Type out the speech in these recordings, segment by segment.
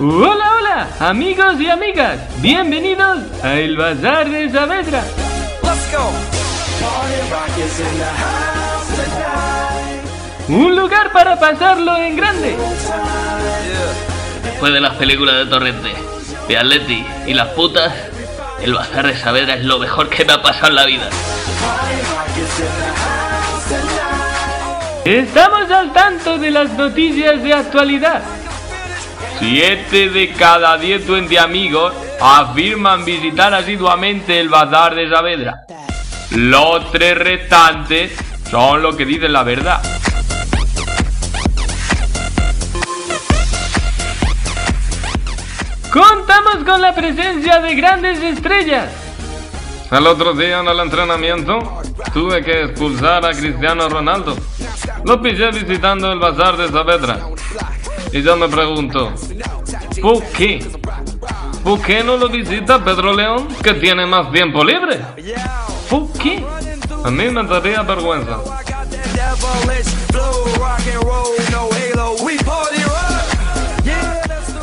Hola, hola, amigos y amigas, bienvenidos a el Bazar de Saavedra. Un lugar para pasarlo en grande. Después de las películas de Torrente, de Atleti y las putas, el Bazar de Saavedra es lo mejor que me ha pasado en la vida. Estamos al tanto de las noticias de actualidad. Siete de cada diez duende amigos afirman visitar asiduamente el bazar de Saavedra. Los tres restantes son los que dicen la verdad. Contamos con la presencia de grandes estrellas. El otro día en el entrenamiento tuve que expulsar a Cristiano Ronaldo. Lo pillé visitando el bazar de Saavedra. Y yo me pregunto, ¿por qué? ¿Por qué no lo visita Pedro León, que tiene más tiempo libre? ¿Por qué? A mí me daría vergüenza.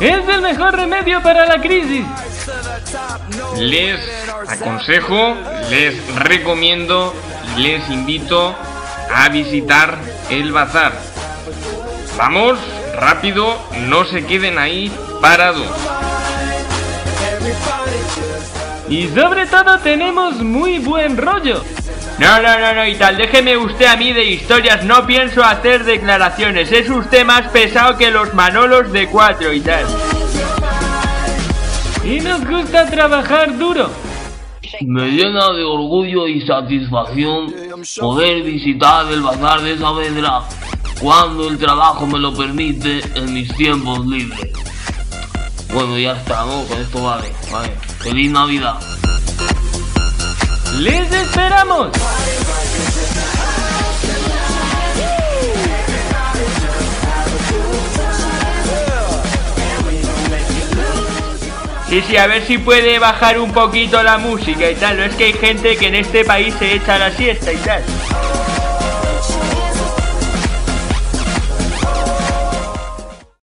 Es el mejor remedio para la crisis. Les aconsejo, les recomiendo, les invito a visitar el bazar. Vamos, rápido, no se queden ahí parados. Y sobre todo tenemos muy buen rollo. No, no, no, no, y tal, déjeme usted a mí de historias, no pienso hacer declaraciones, es usted más pesado que los manolos de cuatro y tal. Y nos gusta trabajar duro. Me llena de orgullo y satisfacción poder visitar el bazar de Saavedra cuando el trabajo me lo permite en mis tiempos libres. Bueno, ya está, ¿no? Con esto vale, vale. Feliz Navidad. ¡Les esperamos! Sí, sí, a ver si puede bajar un poquito la música y tal, no es que hay gente que en este país se echa la siesta y tal.